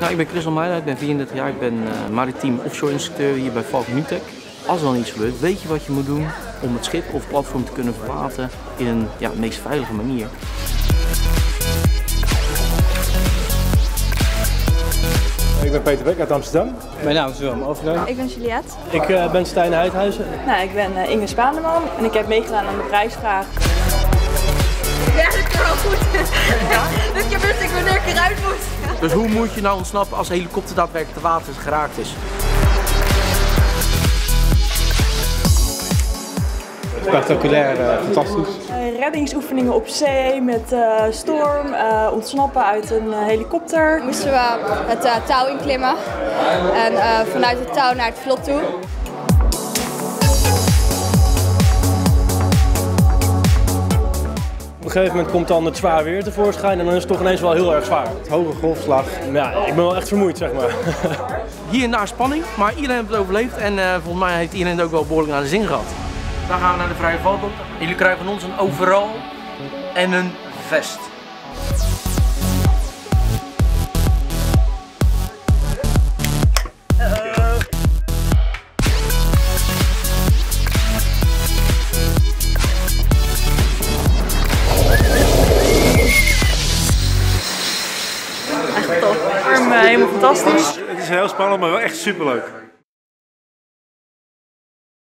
Nou, ik ben Chris Almeida, ik ben 34 jaar, ik ben uh, maritiem offshore instructeur hier bij Falcon Nutec. Als er dan iets gebeurt, weet je wat je moet doen om het schip of platform te kunnen verlaten in een ja, meest veilige manier. Ik ben Peter Beck uit Amsterdam. Mijn naam is Willem Overgang. Ik ben Juliette. Ik uh, ben Stijn Huidhuizen. Nou, ik ben uh, Inge Spaanderman en ik heb meegedaan aan de prijsvraag. Ja, dat is wel goed. Ja. Dus hoe moet je nou ontsnappen als een helikopter daadwerkelijk te water geraakt is? Spectaculair, uh, fantastisch. Uh, reddingsoefeningen op zee met uh, storm, ontsnappen uit een helikopter. Moesten we het touw inklimmen en vanuit het touw naar het vlot toe. Een gegeven moment komt dan het zwaar weer tevoorschijn en dan is het toch ineens wel heel erg zwaar. Het hoge golfslag. Ja, ik ben wel echt vermoeid zeg maar. Hier naar spanning, maar iedereen heeft het overleefd en uh, volgens mij heeft iedereen het ook wel behoorlijk naar de zin gehad. Dan gaan we naar de vrije valbond. Jullie krijgen van ons een overal en een vest. Arm helemaal fantastisch. Het is heel spannend, maar wel echt superleuk.